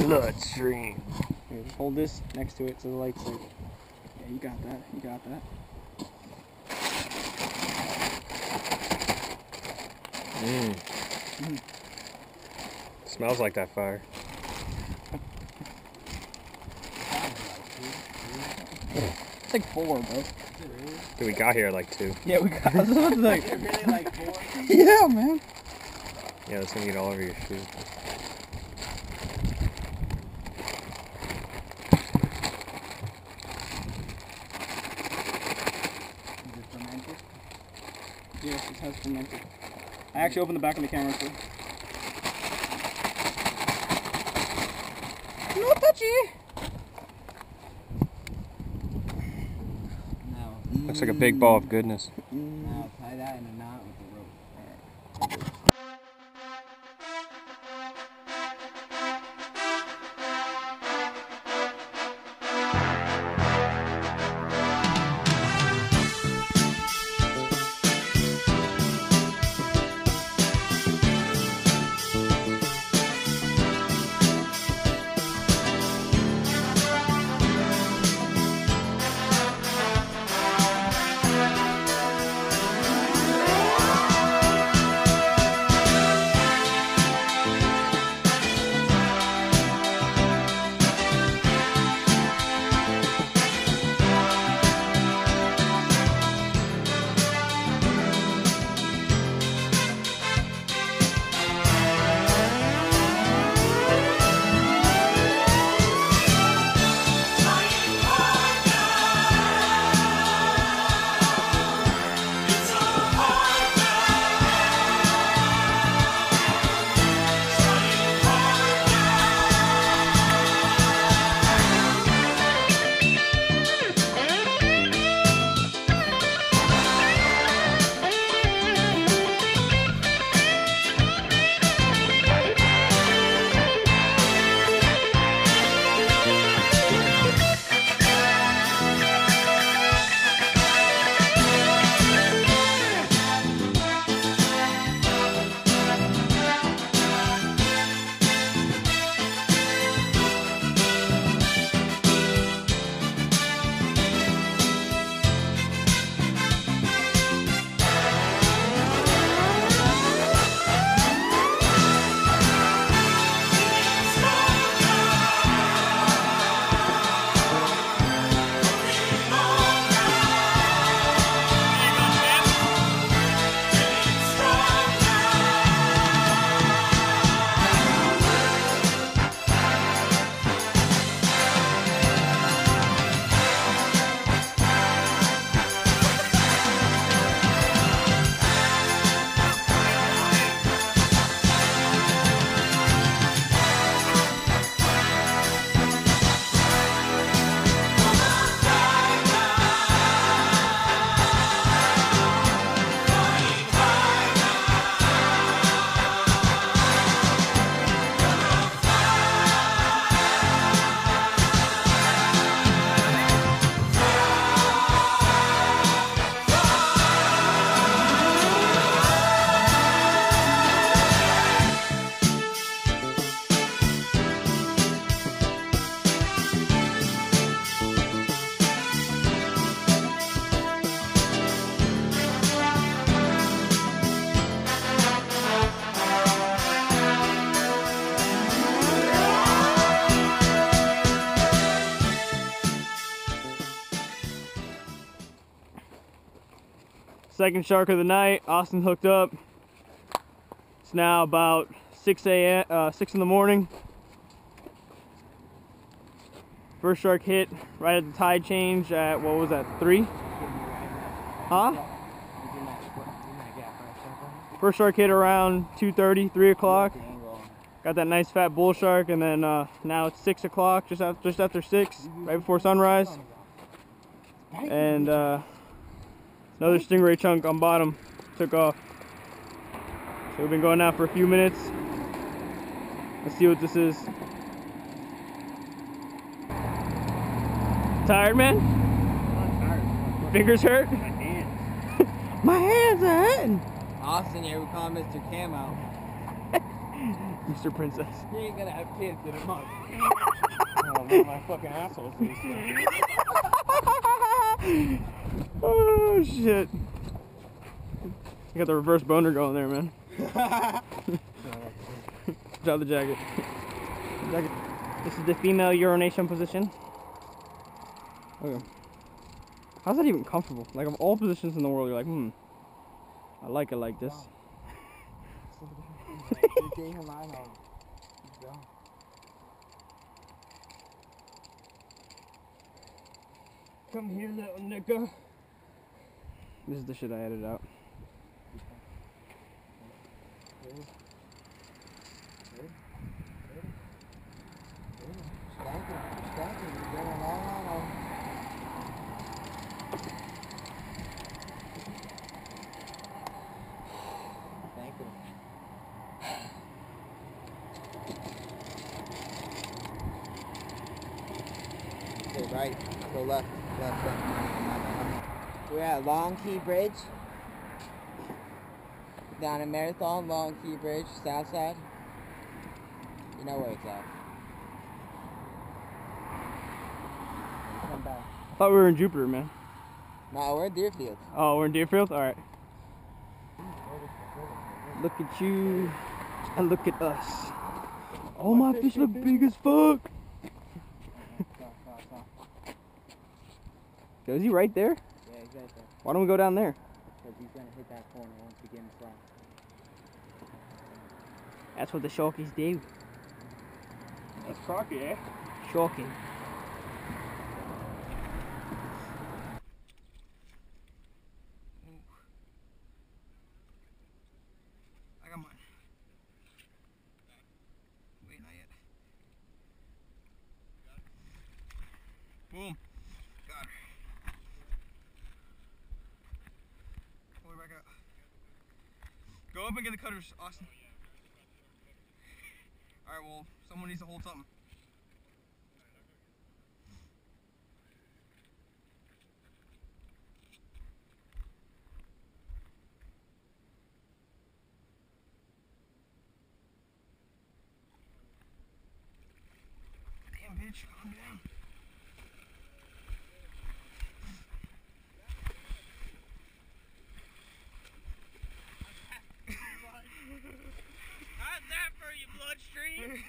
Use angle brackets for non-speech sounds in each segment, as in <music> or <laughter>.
Bloodstream. Here, just hold this next to it so the light's like. Yeah, you got that. You got that. Mmm. Mm. Smells like that fire. It's like four, bro. Dude, we got here at like two. Yeah, we got. <laughs> I was about to like. really like four? <laughs> Yeah, man. Yeah, it's gonna get all over your shoes. Is it fermented? Yes, it has been fermented. I actually opened the back of the camera too. No touchy. No. Looks like a big ball of goodness. Mm, now tie that in a knot with the rope. Second shark of the night. Austin hooked up. It's now about 6 a.m. Uh, 6 in the morning. First shark hit right at the tide change at what was that? Three? Huh? First shark hit around 2:30, 3 o'clock. Got that nice fat bull shark, and then uh, now it's six o'clock, just after just after six, right before sunrise. And uh, another stingray chunk on bottom took off. So we've been going out for a few minutes. Let's see what this is. Tired, man? I'm tired. Fingers hurt? My hands. <laughs> My hands are hurting. Austin here, we call Mr. Camo. <laughs> <laughs> Mr. Princess. You ain't gonna have kids in a month. oh, my fucking asshole face. Oh shit. You got the reverse boner going there, man. <laughs> Drop the jacket. jacket. This is the female urination position. Okay. How's that even comfortable? Like of all positions in the world, you're like, hmm. I like it like this. You're taking a line on. Keep going. Come here, little nigga. This is the shit I edited out. Right. Go left. Left, left. We're at Long Key Bridge. Down in Marathon, Long Key Bridge, south side. You know where it's at. Come back. I thought we were in Jupiter, man. No, we're in Deerfield. Oh, we're in Deerfield? Alright. Look at you and look at us. Oh, my fish look big as fuck. <laughs> Is he right there? Yeah, he's right there. Why don't we go down there? Because he's going to hit that corner once we get in the. That's what the sharkies do. That's crocky, eh? Sharking. I got mine. Wait, not yet. Boom. Got her. Pull her back out. Go up and get the cutters, Austin. Alright, well, someone needs to hold something. Damn, bitch, calm down. How's that for your bloodstream?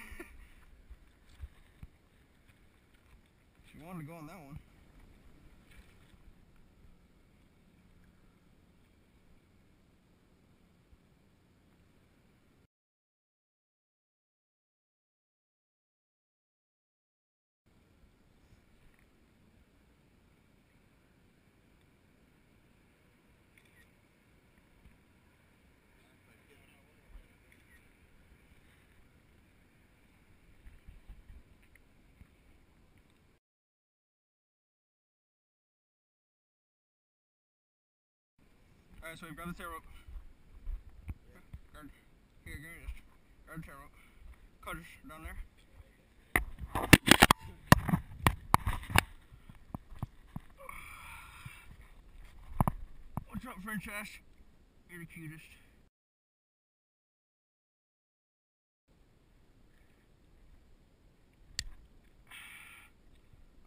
she wanted to go on that one. Alright, so we've got the tail rope. This. Guard the tail rope. Down there. What's up, French ass? You're the cutest.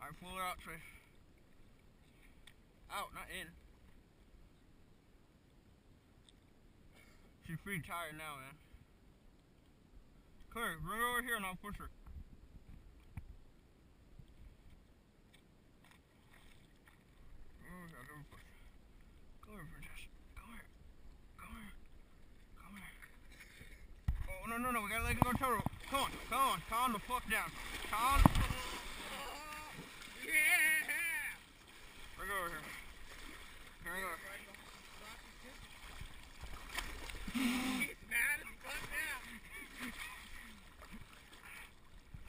Alright, pull her out, Trey. Out, not in. She's pretty tired now, man. Bring her over here and I'll push her. Oh. Come here, princess. Come here. Come here. Come here. Oh, no, no, no, we gotta let go of the. Come on, come on, calm the fuck down. Calm. Yeah! Bring over here.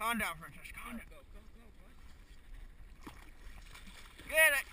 Calm down, Princess. Calm down. Go, go, go, Get it.